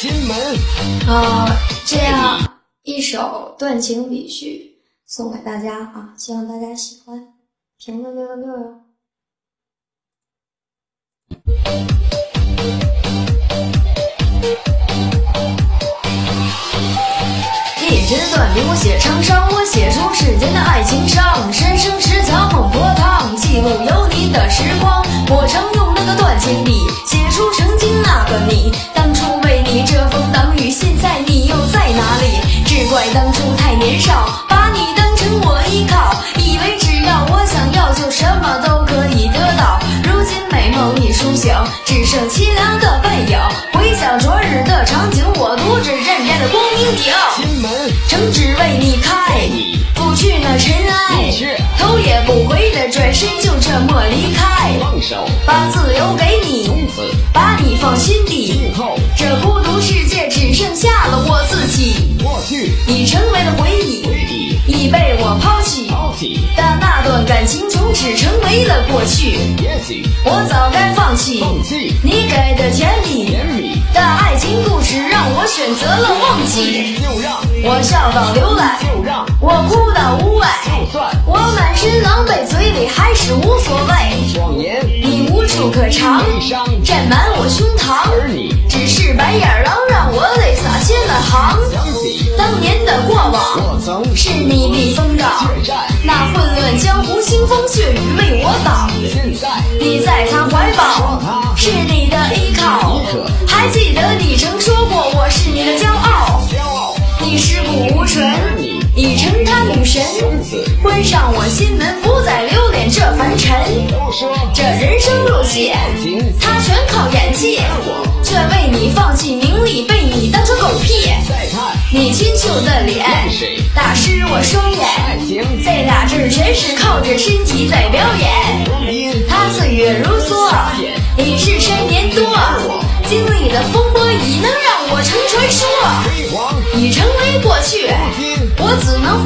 金门。啊，这样一首断情笔序送给大家啊，希望大家喜欢，评论六六六哟。一支断笔，我写长伤，我写出世间的爱情伤。人生是条孟婆汤，记录有你的时光。我常用那个断情笔，写出曾经那个你。苏醒，只剩凄凉的背影。回想昨日的场景，我独自站在了光明顶。心门，诚只为你开，拂去那尘埃，头也不回的转身，就这么离开。放手，把自由给你，把你放心底。这孤独世界只剩下了我自己，过去已成为了回忆，回忆已被我抛弃。情从此成为了过去，我早该放弃。放弃你给的甜蜜甜蜜，的爱情故事，让我选择了忘记。我笑到流泪，我哭到无畏。就算我满身狼狈，嘴里还是无所谓。谎言你无处可藏，悲伤，占满我胸膛。而你只是白眼狼让我泪洒千万行。想起当年的过往，我曾是你避风港，那混乱江湖，腥风血雨为我挡。你在他怀抱，是你的依靠。还记得你曾说过，我是你的骄傲。你尸骨无存，已成他女神。关上我心门，不再留恋这凡尘。这人生路险，他全靠演技，却为你放弃我双眼，情在那阵儿全是靠着身体在表演。他岁月如梭，已是三年多，经历的风波已能让我成传说，已成为过去，我只能